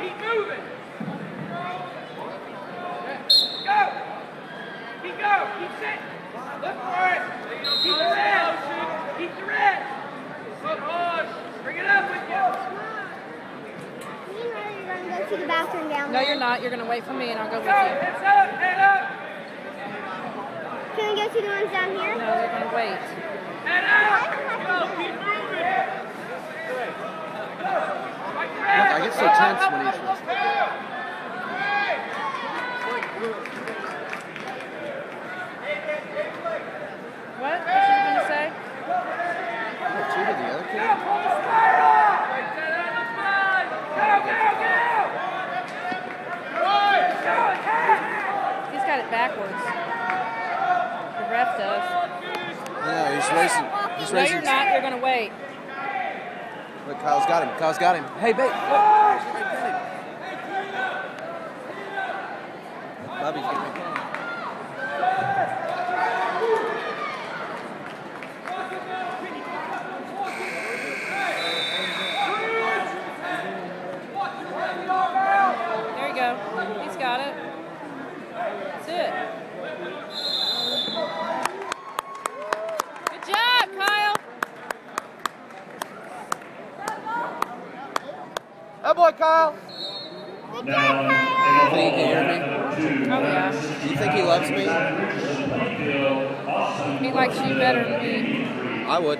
Keep moving. Go. Keep go. Keep sitting. Look for it. Keep the red. Keep the red. Look hard. Bring it up with you. You know you're going to go to the bathroom down No, you're not. You're going to wait for me and I'll go with you. Heads up. Head up. Can we go to the ones down here? No, you're going to wait. Head up. Go. Keep moving. Like the red. Look, I get so tense when he's wrestling. What? What's she going to say? Two to the other kid? He's got it backwards. The ref does. Know, he's racing. He's No, racing. you're not. You're going to wait. Look, Kyle's got him. Kyle's got him. Hey, babe. Bobby's getting me. There you go. He's got it. That's it. Good job, Kyle. That boy, Kyle. Good job, Kyle. You think he can hear me? Oh, yeah. You think he loves me? He likes you better than me. I would.